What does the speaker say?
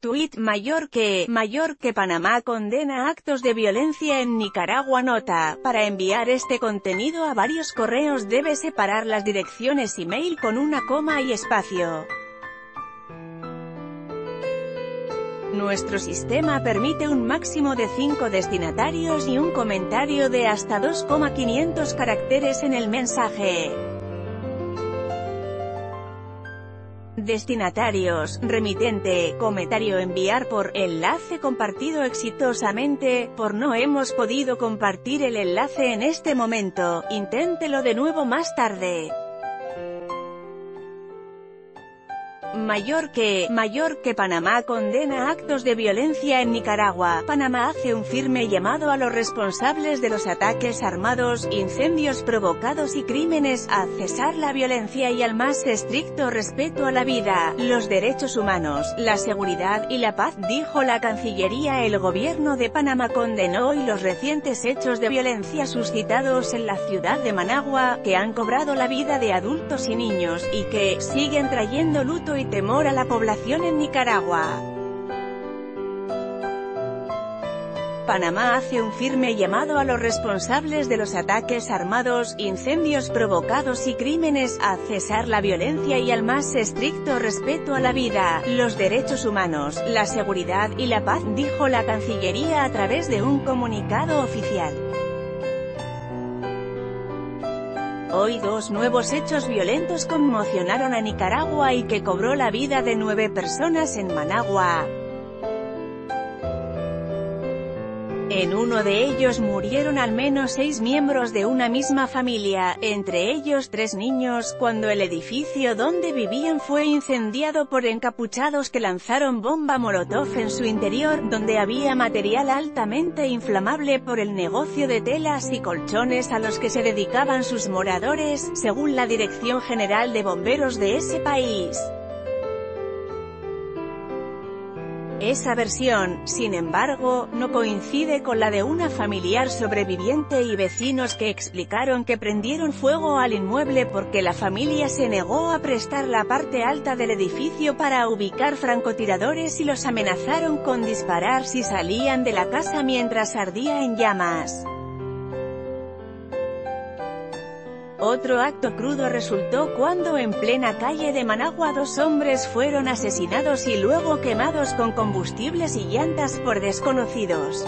Tuit mayor que, mayor que Panamá condena actos de violencia en Nicaragua nota, para enviar este contenido a varios correos debe separar las direcciones email con una coma y espacio. Nuestro sistema permite un máximo de 5 destinatarios y un comentario de hasta 2,500 caracteres en el mensaje. Destinatarios, remitente, comentario enviar por, enlace compartido exitosamente, por no hemos podido compartir el enlace en este momento, inténtelo de nuevo más tarde. Mayor que, mayor que Panamá condena actos de violencia en Nicaragua. Panamá hace un firme llamado a los responsables de los ataques armados, incendios provocados y crímenes, a cesar la violencia y al más estricto respeto a la vida, los derechos humanos, la seguridad y la paz, dijo la Cancillería. El gobierno de Panamá condenó hoy los recientes hechos de violencia suscitados en la ciudad de Managua, que han cobrado la vida de adultos y niños, y que, siguen trayendo luto y temor a la población en Nicaragua. Panamá hace un firme llamado a los responsables de los ataques armados, incendios provocados y crímenes, a cesar la violencia y al más estricto respeto a la vida, los derechos humanos, la seguridad y la paz, dijo la Cancillería a través de un comunicado oficial. Hoy dos nuevos hechos violentos conmocionaron a Nicaragua y que cobró la vida de nueve personas en Managua. En uno de ellos murieron al menos seis miembros de una misma familia, entre ellos tres niños, cuando el edificio donde vivían fue incendiado por encapuchados que lanzaron bomba molotov en su interior, donde había material altamente inflamable por el negocio de telas y colchones a los que se dedicaban sus moradores, según la Dirección General de Bomberos de ese país. Esa versión, sin embargo, no coincide con la de una familiar sobreviviente y vecinos que explicaron que prendieron fuego al inmueble porque la familia se negó a prestar la parte alta del edificio para ubicar francotiradores y los amenazaron con disparar si salían de la casa mientras ardía en llamas. Otro acto crudo resultó cuando en plena calle de Managua dos hombres fueron asesinados y luego quemados con combustibles y llantas por desconocidos.